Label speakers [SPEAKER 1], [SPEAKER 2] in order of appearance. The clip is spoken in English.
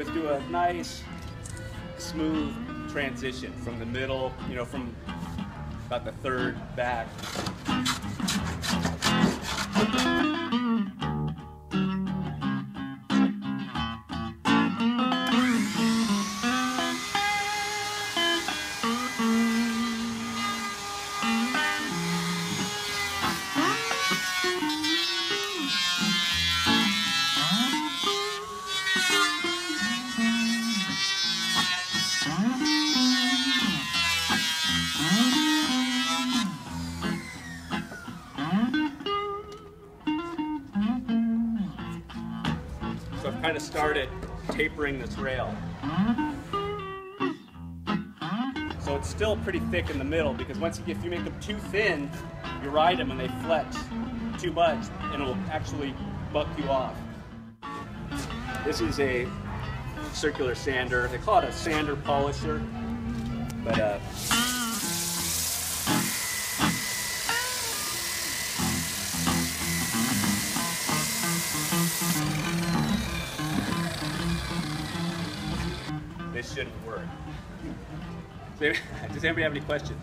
[SPEAKER 1] is do a nice, smooth transition from the middle, you know, from about the third back. So I've kind of started tapering this rail. So it's still pretty thick in the middle because once you, if you make them too thin, you ride them and they flex too much and it will actually buck you off. This is a circular sander. They call it a sander polisher, but uh, this shouldn't work. Does anybody have any questions?